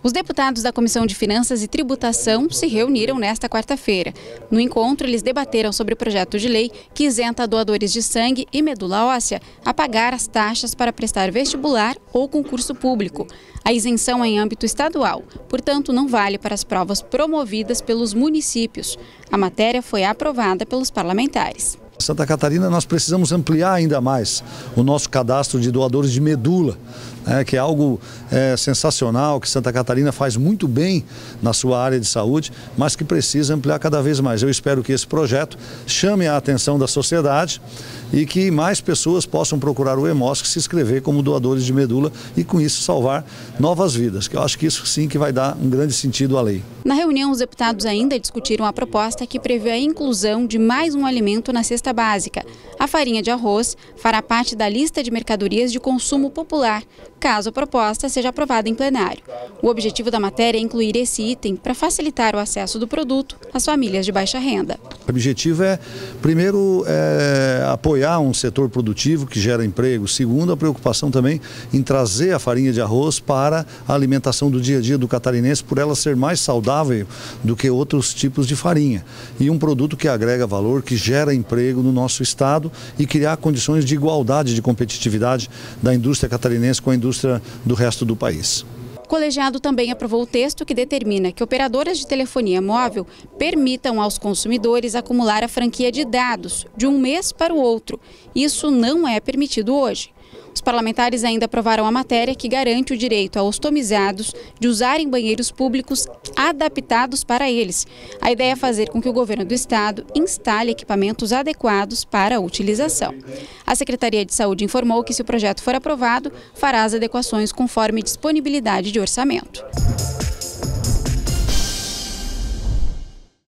Os deputados da Comissão de Finanças e Tributação se reuniram nesta quarta-feira. No encontro, eles debateram sobre o projeto de lei que isenta doadores de sangue e medula óssea a pagar as taxas para prestar vestibular ou concurso público. A isenção é em âmbito estadual, portanto, não vale para as provas promovidas pelos municípios. A matéria foi aprovada pelos parlamentares. Santa Catarina, nós precisamos ampliar ainda mais o nosso cadastro de doadores de medula, né, que é algo é, sensacional, que Santa Catarina faz muito bem na sua área de saúde, mas que precisa ampliar cada vez mais. Eu espero que esse projeto chame a atenção da sociedade e que mais pessoas possam procurar o EMOSC se inscrever como doadores de medula e com isso salvar novas vidas, que eu acho que isso sim que vai dar um grande sentido à lei. Na reunião, os deputados ainda discutiram a proposta que prevê a inclusão de mais um alimento na cesta básica. A farinha de arroz fará parte da lista de mercadorias de consumo popular, caso a proposta seja aprovada em plenário. O objetivo da matéria é incluir esse item para facilitar o acesso do produto às famílias de baixa renda. O objetivo é, primeiro, é, apoiar um setor produtivo que gera emprego. Segundo, a preocupação também em trazer a farinha de arroz para a alimentação do dia a dia do catarinense, por ela ser mais saudável do que outros tipos de farinha. E um produto que agrega valor, que gera emprego no nosso estado e criar condições de igualdade de competitividade da indústria catarinense com a indústria do resto do país. O colegiado também aprovou o texto que determina que operadoras de telefonia móvel permitam aos consumidores acumular a franquia de dados de um mês para o outro. Isso não é permitido hoje. Os parlamentares ainda aprovaram a matéria que garante o direito a ostomizados de usarem banheiros públicos adaptados para eles. A ideia é fazer com que o governo do estado instale equipamentos adequados para a utilização. A Secretaria de Saúde informou que, se o projeto for aprovado, fará as adequações conforme disponibilidade de orçamento.